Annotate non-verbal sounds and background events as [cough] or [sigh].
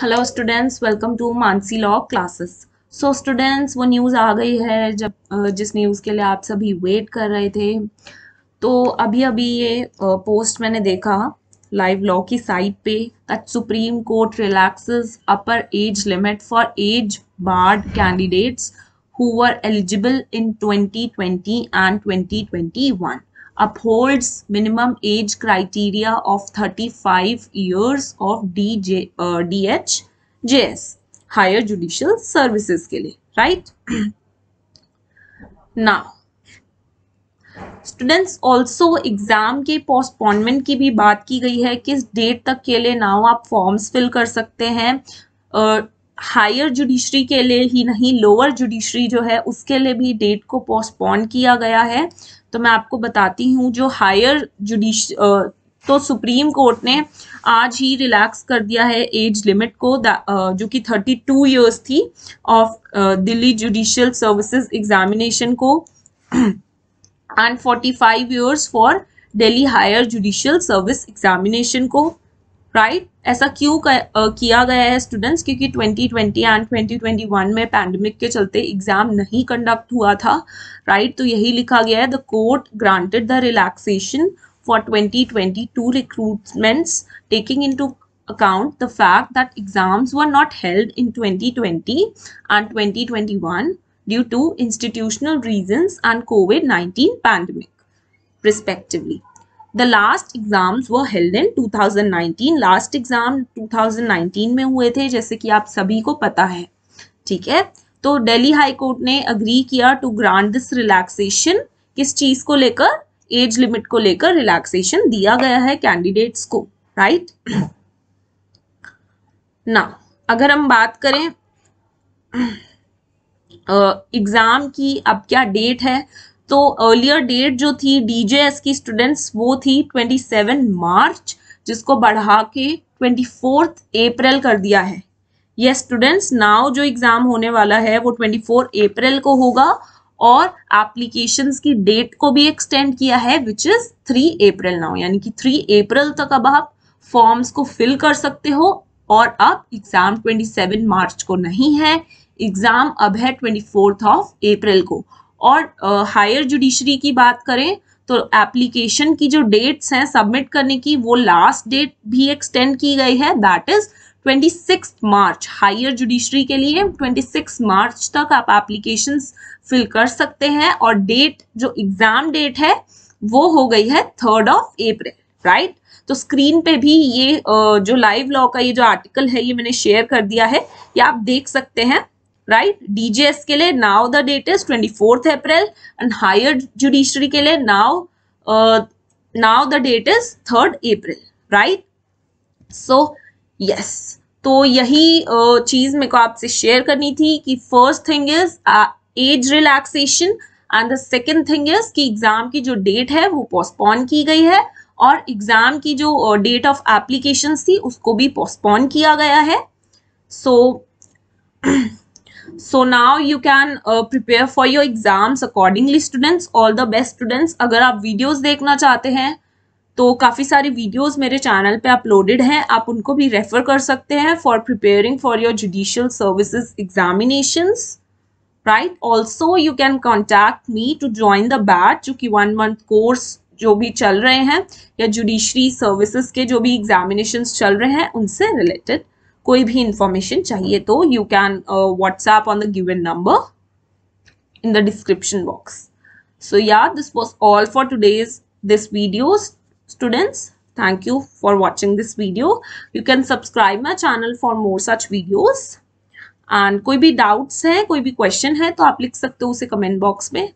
Hello students welcome to Mansi law classes so students वो news आ गई है जब जिस न्यूज़ के लिए आप सभी वेट कर रहे थे। तो अभी अभी ये पोस्ट मैंने देखा लाइव लॉ की साइट पे that supreme court relaxes upper age limit for age barred candidates who were eligible in 2020 and 2021 upholds minimum age criteria of 35 years of DJ, uh, DHJS, Higher Judicial Services के लिए, right? now, students also exam के postponement की भी बात की गई है किस डेट तक के लिए नाउ आप फॉर्म्स फिल कर सकते हैं हायर जुडिशरी के लिए ही नहीं लोअर जुडिशरी जो है, उसके लिए भी डेट को पोस्टपोन किया गया है। तो मैं आपको बताती हूँ, जो हायर जुडिश तो सुप्रीम कोर्ट ने आज ही रिलैक्स कर दिया है एज लिमिट को जो कि थर्टी टू ईयर्स थी of Delhi judicial services examination को। And forty five years for Delhi higher judicial service examination को। Right right? ऐसा क्यों किया गया है स्टूडेंट्स क्योंकि 2020 एंड 2021 में पैंडमिक के चलते एग्ज़ाम नहीं कंडक्ट हुआ था राइट right? तो यही लिखा गया है the court granted the relaxation for 2022 twenty recruitments taking into account the fact that exams were not held in 2020 twenty and twenty due to institutional reason and covid nineteen pandemic respectively the last exams were held in 2019 last exam 2019 में हुए थे, जैसे कि आप सभी को पता है। ठीक है? तो दिल्ली हाई कोर्ट ने अग्री किया टू ग्रांट दिस रिलैक्सेशन किस चीज़ को लेकर? एज लिमिट को लेकर रिलैक्सेशन दिया गया है कैंडिडेट्स को राइट ना अगर हम बात करें एग्ज़ाम की अब क्या डेट है? तो अर्लियर डेट जो थी डीजेएस की स्टूडेंट्स वो थी 27 मार्च, जिसको बढ़ा के 24 अप्रैल कर दिया है। ये स्टूडेंट्स नाउ जो एग्ज़ाम होने वाला है, वो 24 अप्रैल को होगा और एप्लीकेशंस की डेट को भी एक्सटेंड किया है विच इज़ 3 अप्रैल नाउ यानी कि 3 अप्रैल तक अब आप फॉर्म्स को फिल कर सकते हो और अब एग्ज़ाम 27 मार्च को नहीं है। एग्ज़ाम अब है ट्वेंटी ऑफ़ अप्रैल को। और हायर जुडिशरी की बात करें तो एप्लीकेशन की जो डेट्स हैं सबमिट करने की, वो लास्ट डेट भी एक्सटेंड की गई है that is twenty March higher judiciary के लिए ट्वेंटी मार्च तक आप एप्लीकेशन फिल कर सकते हैं और डेट जो एग्ज़ाम डेट है, वो हो गई है थर्ड ऑफ़ अप्रैल राइट तो स्क्रीन पे भी ये जो लाइव लॉ का ये जो आर्टिकल है, ये मैंने शेयर कर दिया है, ये आप देख सकते हैं। राइट डीजीएस के लिए now the date is twenty fourth April and higher judiciary के लिए now now the date is third April right so yes तो यही uh, चीज़ मेरे को आपसे शेयर करनी थी कि first thing is age relaxation and the second thing is कि एग्ज़ाम की जो डेट है वो पोस्टपोन की गई है और एग्ज़ाम की जो डेट ऑफ़ एप्लीकेशन थी उसको भी पोस्टपोन किया गया है। So so, [clears throat] so now you can prepare for your exams accordingly students all the best students अगर आप videos देखना चाहते हैं तो काफ़ी सारी वीडियोस मेरे चैनल पे अपलोडेड हैं। आप उनको भी रेफर कर सकते हैं for preparing for your judicial services examinations right also you can contact me to join the batch जो कि वन मंथ कोर्स जो भी चल रहे हैं, या जुडिशरी सर्विसेज़ के जो भी एग्जामिनेशन चल रहे हैं, उनसे रिलेटेड कोई भी इंफॉर्मेशन चाहिए तो you can WhatsApp on the given number in the description box so yeah this was all for today's this video students thank you for watching this video you can subscribe my channel for more such videos and कोई भी doubts है, कोई भी question है तो आप लिख सकते हो उसे कमेंट बॉक्स में.